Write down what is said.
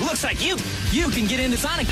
Looks like you, you can get into Sonic.